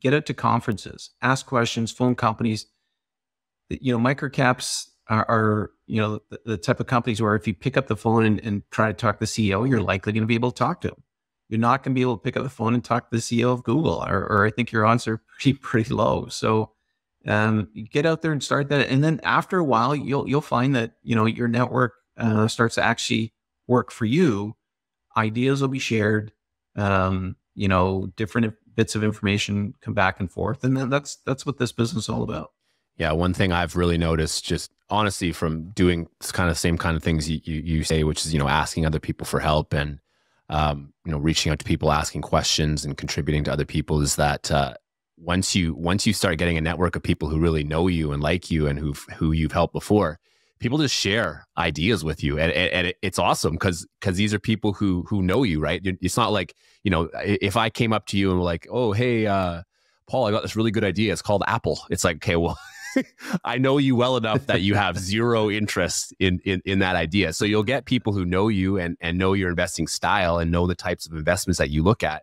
get out to conferences, ask questions, phone companies. You know, microcaps are, are you know, the, the, type of companies where if you pick up the phone and, and try to talk to the CEO, you're likely going to be able to talk to him. You're not going to be able to pick up the phone and talk to the CEO of Google, or, or I think your odds are pretty pretty low. So, um, get out there and start that, and then after a while, you'll you'll find that you know your network uh, starts to actually work for you. Ideas will be shared. Um, you know, different bits of information come back and forth, and then that's that's what this business is all about. Yeah, one thing I've really noticed, just honestly, from doing kind of same kind of things you, you, you say, which is you know asking other people for help and um, you know reaching out to people, asking questions, and contributing to other people, is that uh, once you once you start getting a network of people who really know you and like you and who who you've helped before, people just share ideas with you, and, and, and it's awesome because because these are people who who know you, right? It's not like you know if I came up to you and were like, oh hey. Uh, Paul, I got this really good idea. It's called Apple. It's like, okay, well, I know you well enough that you have zero interest in, in in that idea. So you'll get people who know you and and know your investing style and know the types of investments that you look at,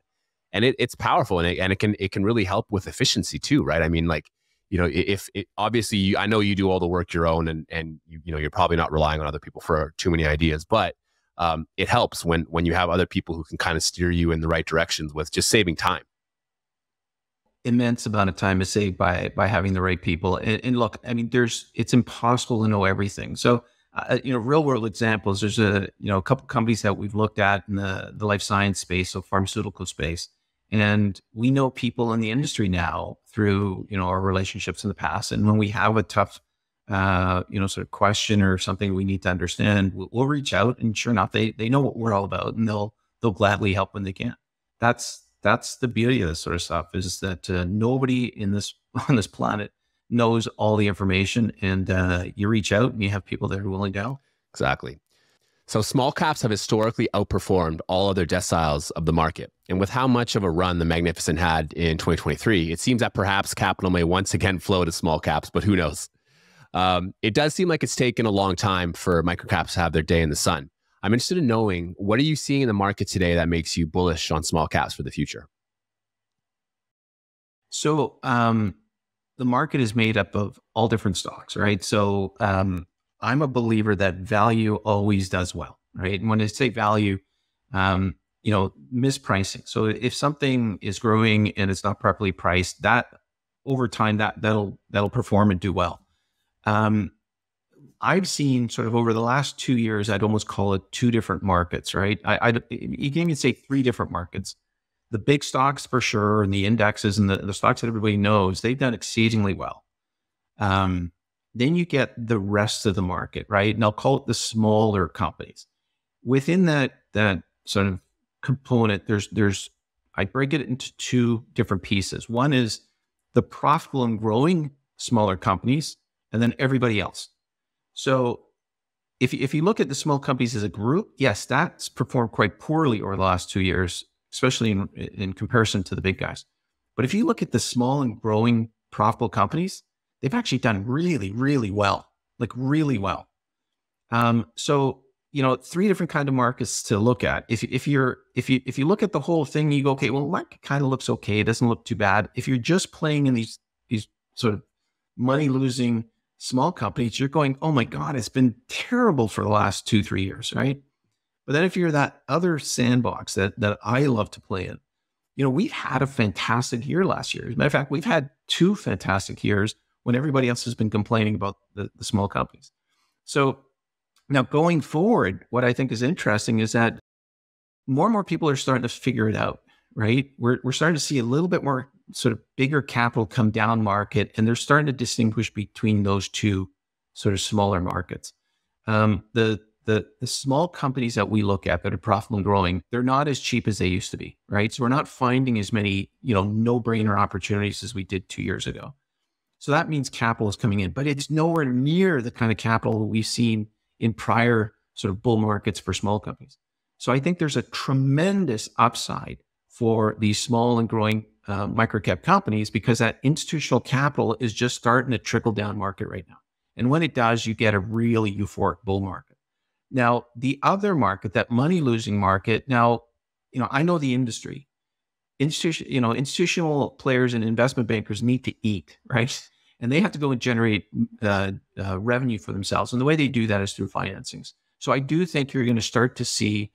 and it, it's powerful and it, and it can it can really help with efficiency too, right? I mean, like you know, if it, obviously you, I know you do all the work your own and and you, you know you're probably not relying on other people for too many ideas, but um, it helps when when you have other people who can kind of steer you in the right directions with just saving time immense amount of time is saved by by having the right people. And, and look, I mean, there's it's impossible to know everything. So, uh, you know, real world examples. There's a you know a couple companies that we've looked at in the the life science space, so pharmaceutical space, and we know people in the industry now through you know our relationships in the past. And when we have a tough uh, you know, sort of question or something we need to understand, we'll, we'll reach out, and sure enough, they they know what we're all about, and they'll they'll gladly help when they can. That's that's the beauty of this sort of stuff is that uh, nobody in this on this planet knows all the information and uh, you reach out and you have people that are willing to help. Exactly. So small caps have historically outperformed all other deciles of the market. And with how much of a run the magnificent had in 2023 it seems that perhaps capital may once again flow to small caps but who knows? Um, it does seem like it's taken a long time for microcaps to have their day in the sun I'm interested in knowing what are you seeing in the market today that makes you bullish on small caps for the future? So um, the market is made up of all different stocks, right? So um, I'm a believer that value always does well, right? And when I say value, um, you know, mispricing. So if something is growing and it's not properly priced, that over time that that'll that'll perform and do well. Um, I've seen sort of over the last two years, I'd almost call it two different markets, right? I, I you can even say three different markets. The big stocks for sure, and the indexes and the, the stocks that everybody knows, they've done exceedingly well. Um, then you get the rest of the market, right? And I'll call it the smaller companies. Within that that sort of component, there's there's I break it into two different pieces. One is the profitable and growing smaller companies, and then everybody else. So if, if you look at the small companies as a group, yes, that's performed quite poorly over the last two years, especially in, in comparison to the big guys. But if you look at the small and growing profitable companies, they've actually done really, really well, like really well. Um, so you know, three different kind of markets to look at. If if you're if you if you look at the whole thing, you go, okay, well, that kind of looks okay. It doesn't look too bad. If you're just playing in these these sort of money losing small companies, you're going, oh my God, it's been terrible for the last two, three years, right? But then if you're that other sandbox that that I love to play in, you know, we've had a fantastic year last year. As a matter of fact, we've had two fantastic years when everybody else has been complaining about the, the small companies. So now going forward, what I think is interesting is that more and more people are starting to figure it out, right? We're, we're starting to see a little bit more sort of bigger capital come down market, and they're starting to distinguish between those two sort of smaller markets. Um, the the the small companies that we look at that are profitable and growing, they're not as cheap as they used to be, right? So we're not finding as many, you know, no-brainer opportunities as we did two years ago. So that means capital is coming in, but it's nowhere near the kind of capital we've seen in prior sort of bull markets for small companies. So I think there's a tremendous upside for these small and growing uh, microcap companies because that institutional capital is just starting to trickle down market right now. And when it does, you get a really euphoric bull market. Now, the other market, that money losing market, now, you know, I know the industry. Institution, you know, institutional players and investment bankers need to eat, right? And they have to go and generate uh, uh, revenue for themselves. And the way they do that is through financings. So I do think you're going to start to see,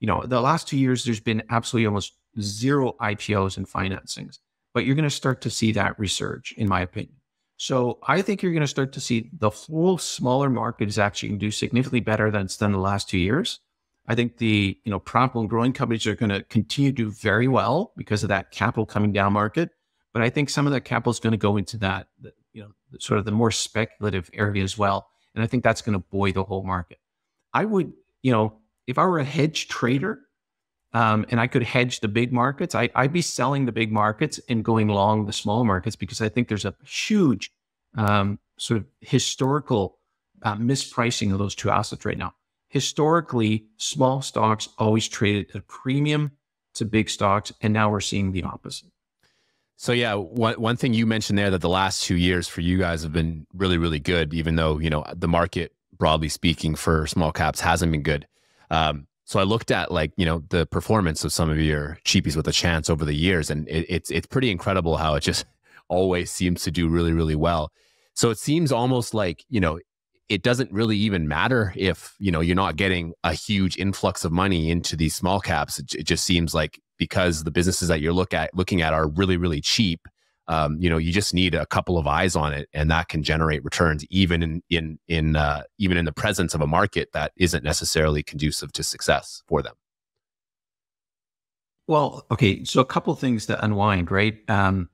you know, the last two years, there's been absolutely almost zero IPOs and financings, but you're going to start to see that resurge, in my opinion. So I think you're going to start to see the whole smaller market is actually going to do significantly better than it's done the last two years. I think the you know profitable and growing companies are going to continue to do very well because of that capital coming down market. But I think some of that capital is going to go into that you know sort of the more speculative area as well, and I think that's going to buoy the whole market. I would you know if I were a hedge trader, um, and I could hedge the big markets, I, would be selling the big markets and going long the small markets because I think there's a huge um, sort of historical uh, mispricing of those two assets right now. Historically, small stocks always traded at a premium to big stocks, and now we're seeing the opposite. So yeah, one one thing you mentioned there that the last two years for you guys have been really really good, even though you know the market broadly speaking for small caps hasn't been good. Um, so I looked at like you know the performance of some of your cheapies with a chance over the years, and it, it's it's pretty incredible how it just always seems to do really really well. So it seems almost like you know it doesn't really even matter if you know you're not getting a huge influx of money into these small caps. It, it just seems like because the businesses that you're look at looking at are really really cheap um, you know, you just need a couple of eyes on it, and that can generate returns even in in in uh, even in the presence of a market that isn't necessarily conducive to success for them. Well, okay, so a couple things to unwind, right? Um,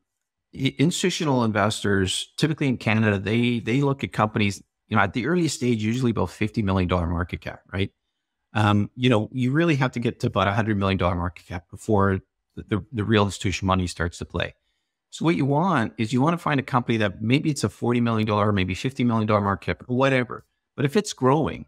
institutional investors, typically in Canada, they they look at companies, you know, at the earliest stage, usually about fifty million dollar market cap, right? Um, you know, you really have to get to about a hundred million dollar market cap before the, the, the real institutional money starts to play. So what you want is you want to find a company that maybe it's a $40 million, maybe $50 million market whatever. But if it's growing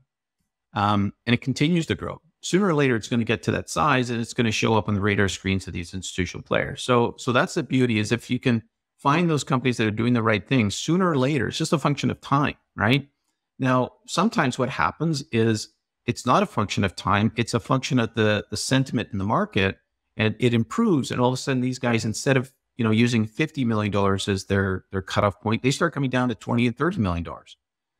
um, and it continues to grow, sooner or later it's going to get to that size and it's going to show up on the radar screens of these institutional players. So, so that's the beauty is if you can find those companies that are doing the right things sooner or later, it's just a function of time, right? Now, sometimes what happens is it's not a function of time. It's a function of the, the sentiment in the market and it improves. And all of a sudden these guys, instead of you know, using $50 million as their, their cutoff point, they start coming down to 20 and $30 million.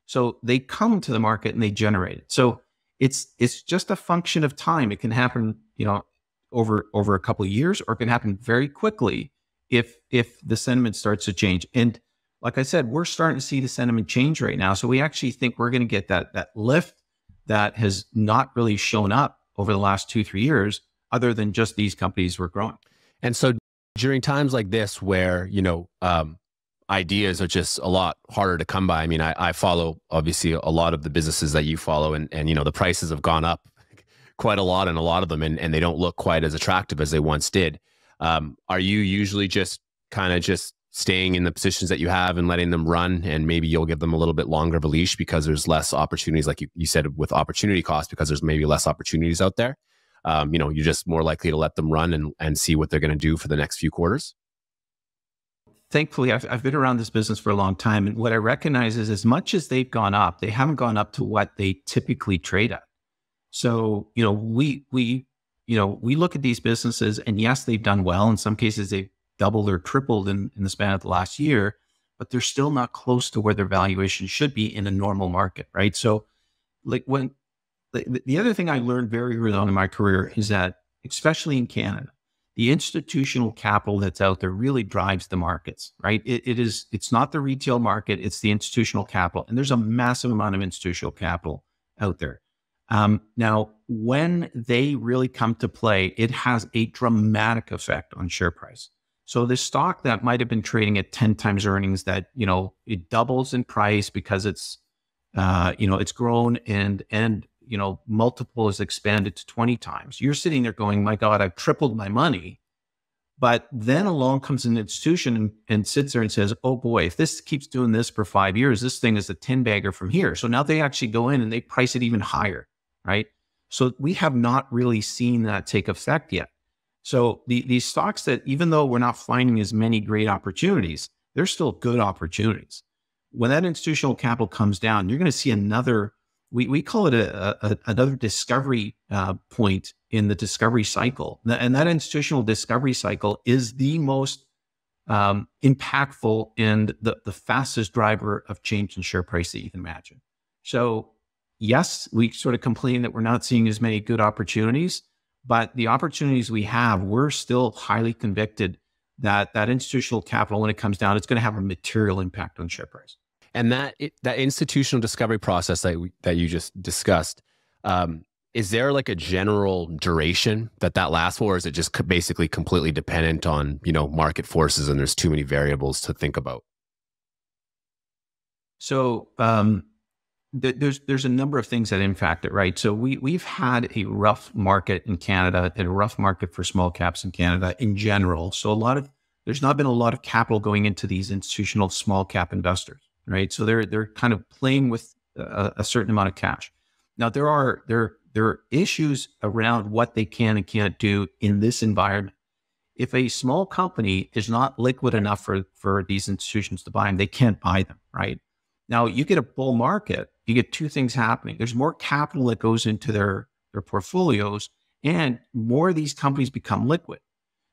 So they come to the market and they generate it. So it's, it's just a function of time. It can happen, you know, over, over a couple of years, or it can happen very quickly if, if the sentiment starts to change. And like I said, we're starting to see the sentiment change right now. So we actually think we're going to get that, that lift that has not really shown up over the last two, three years, other than just these companies were growing. And so during times like this where you know um, ideas are just a lot harder to come by i mean I, I, follow obviously a lot of the businesses that you follow and, and you know the prices have gone up quite a lot in a lot of them and, and they don't look quite as attractive as they once did. Um, are you usually just kind of just staying in the positions that you have and letting them run and maybe you'll give them a little bit longer of a leash because there's less opportunities like you, you said with opportunity cost because there's maybe less opportunities out there um, you know, you're just more likely to let them run and, and see what they're going to do for the next few quarters? Thankfully, I've, I've been around this business for a long time. And what I recognize is as much as they've gone up, they haven't gone up to what they typically trade at. So, you know, we, we, you know, we look at these businesses and yes, they've done well. In some cases, they've doubled or tripled in, in the span of the last year, but they're still not close to where their valuation should be in a normal market, right? So, like when the, the other thing I learned very early on in my career is that, especially in Canada, the institutional capital that's out there really drives the markets, right? It, it is, it's not the retail market, it's the institutional capital. And there's a massive amount of institutional capital out there. Um, now, when they really come to play, it has a dramatic effect on share price. So the stock that might have been trading at 10 times earnings that, you know, it doubles in price because it's, uh, you know, it's grown and, and, you know, multiple is expanded to 20 times. You're sitting there going, my God, I've tripled my money. But then along comes an institution and, and, sits there and says, oh boy, if this keeps doing this for five years, this thing is a 10 bagger from here. So now they actually go in and they price it even higher, right? So we have not really seen that take effect yet. So the, these stocks that, even though we're not finding as many great opportunities, they're still good opportunities. When that institutional capital comes down, you're going to see another we, we call it a, a another discovery uh, point in the discovery cycle. And that institutional discovery cycle is the most um, impactful and the, the fastest driver of change in share price that you can imagine. So, yes, we sort of complain that we're not seeing as many good opportunities, but the opportunities we have, we're still highly convicted that that institutional capital, when it comes down, it's going to have a material impact on share price. And that that institutional discovery process that we, that you just discussed, um, is there like a general duration that that lasts for, or is it just basically completely dependent on you know market forces and there's too many variables to think about? So um, th- there's there's a number of things that impact it, right? So we we've had a rough market in Canada and a rough market for small caps in Canada in general. So a lot of there's not been a lot of capital going into these institutional small cap investors right? So they're they're kind of playing with a, a certain amount of cash. Now there are there there are issues around what they can and can't do in this environment. If a small company is not liquid enough for for these institutions to buy them, they can't buy them, right? Now you get a bull market, you get two things happening. There's more capital that goes into their their portfolios, and more of these companies become liquid.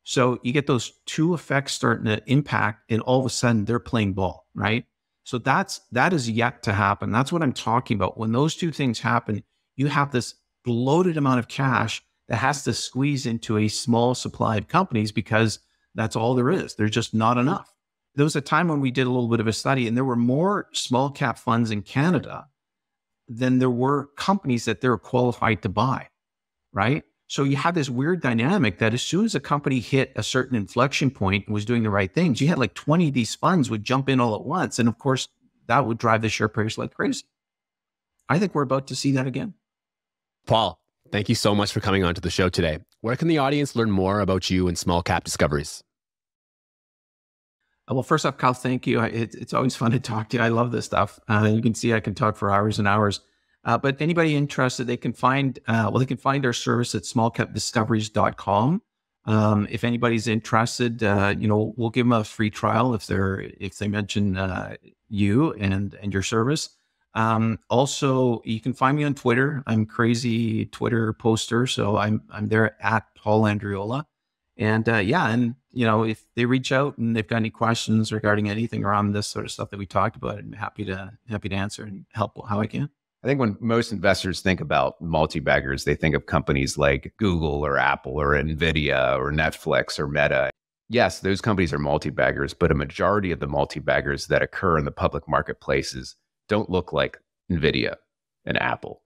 So you get those two effects starting to impact, and all of a sudden they're playing ball, right? So that's that is yet to happen. That's what I'm talking about. When those two things happen, you have this bloated amount of cash that has to squeeze into a small supply of companies because that's all there is. There's just not enough. There was a time when we did a little bit of a study and there were more small cap funds in Canada than there were companies that they're qualified to buy, right? So you have this weird dynamic that as soon as a company hit a certain inflection point and was doing the right things, you had like 20 of these funds would jump in all at once. And of course, that would drive the share price like crazy. I think we're about to see that again. Paul, thank you so much for coming on to the show today. Where can the audience learn more about you and small cap discoveries? Well, first off, Kyle, thank you. It, it's always fun to talk to you. I love this stuff. Uh, you can see I can talk for hours and hours. Uh, but anybody interested, they can find uh, well, they can find our service at smallcapdiscoveries.com. Um, if anybody's interested, uh, you know, we'll give them a free trial if they're if they mention uh, you and and your service. Um, also, you can find me on Twitter. I'm crazy Twitter poster, so I'm I'm there at Paul Andreola. And uh, yeah, and you know, if they reach out and they've got any questions regarding anything around this sort of stuff that we talked about, I'm happy to happy to answer and help how I can. I think when most investors think about multi baggers, they think of companies like Google or Apple or Nvidia or Netflix or Meta. Yes, those companies are multi baggers, but a majority of the multi baggers that occur in the public marketplaces don't look like Nvidia and Apple.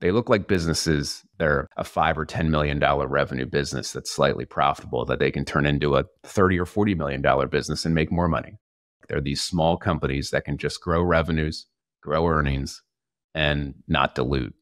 They look like businesses that are a five or ten million dollar revenue business that's slightly profitable that they can turn into a thirty or forty million dollar business and make more money. They're these small companies that can just grow revenues, grow earnings, and not dilute.